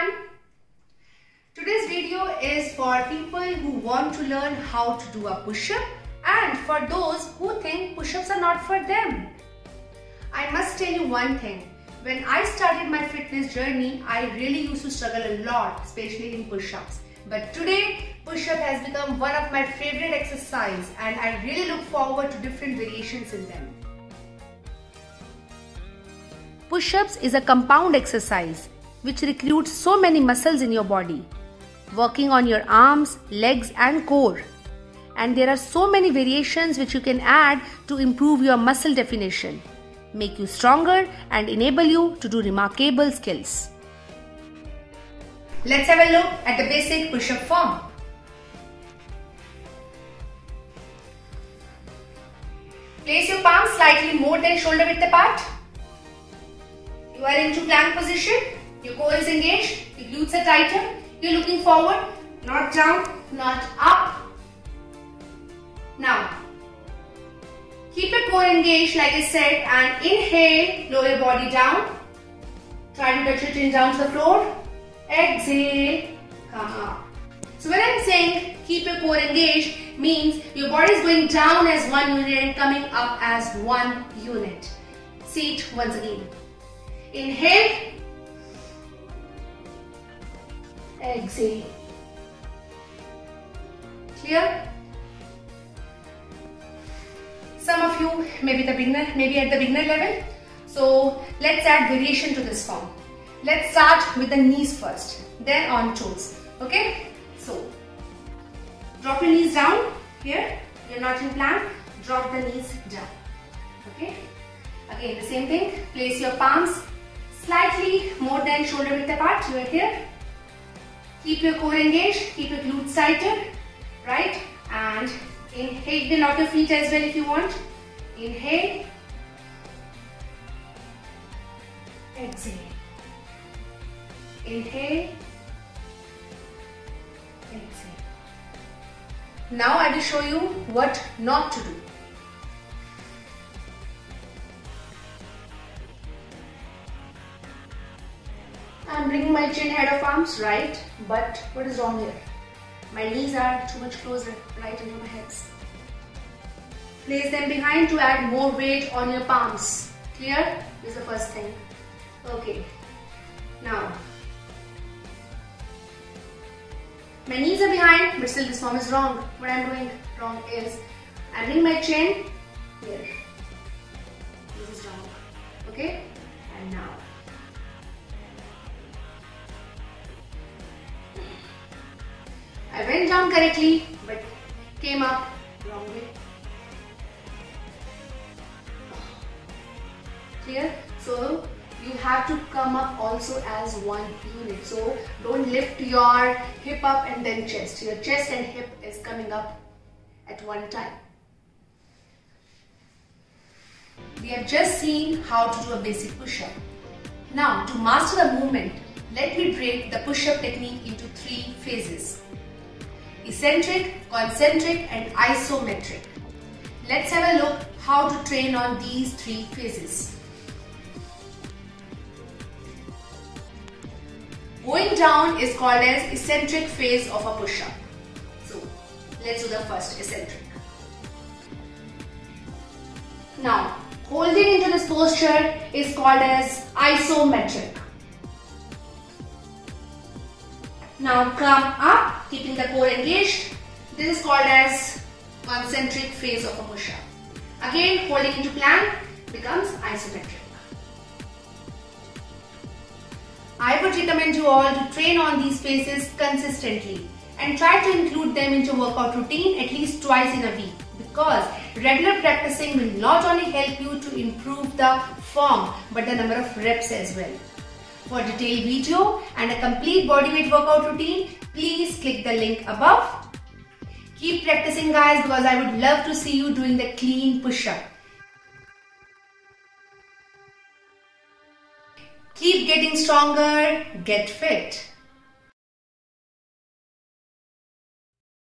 everyone. Today's video is for people who want to learn how to do a push-up and for those who think push-ups are not for them. I must tell you one thing. When I started my fitness journey, I really used to struggle a lot, especially in push-ups. But today, push-up has become one of my favorite exercise and I really look forward to different variations in them. Push-ups is a compound exercise which recruits so many muscles in your body, working on your arms, legs and core. And there are so many variations which you can add to improve your muscle definition make you stronger and enable you to do remarkable skills. Let's have a look at the basic push-up form. Place your palms slightly more than shoulder width apart. You are into plank position. Your core is engaged. Your glutes are tighter. You're looking forward, not down, not up. Now, Keep your core engaged like I said and inhale, lower your body down. Try to touch your chin down to the floor. Exhale, come up. So when I'm saying keep your core engaged means your body is going down as one unit and coming up as one unit. See it once again. Inhale. Exhale. Eh? Clear? Some of you may be the beginner, maybe at the beginner level. So let's add variation to this form. Let's start with the knees first, then on toes. Okay? So drop your knees down here. You're not in plank. Drop the knees down. Okay? Again, the same thing. Place your palms slightly more than shoulder width apart. You are here. Keep your core engaged. Keep your glutes tighter. Right? And Inhale, the lock your feet as well if you want. Inhale. Exhale. Inhale. Exhale. Now I will show you what not to do. I am bringing my chin head of arms right, but what is wrong here? My knees are too much closer right into my hips. Place them behind to add more weight on your palms. Clear? This is the first thing. Okay. Now, my knees are behind, but still this form is wrong. What I'm doing wrong is, I bring my chin here. This is wrong. Okay? I went down correctly but came up wrong way. Clear? So you have to come up also as one unit. So don't lift your hip up and then chest. Your chest and hip is coming up at one time. We have just seen how to do a basic push-up. Now to master the movement, let me break the push-up technique into three phases eccentric, concentric and isometric. Let's have a look how to train on these three phases. Going down is called as eccentric phase of a push-up. So, let's do the first eccentric. Now, holding into this posture is called as isometric. Now come up, keeping the core engaged. This is called as concentric phase of a push-up. Again, holding into plank becomes isometric. I would recommend you all to train on these phases consistently and try to include them into workout routine at least twice in a week because regular practicing will not only help you to improve the form but the number of reps as well. For detailed video and a complete bodyweight workout routine, please click the link above. Keep practicing guys because I would love to see you doing the clean push-up. Keep getting stronger, get fit.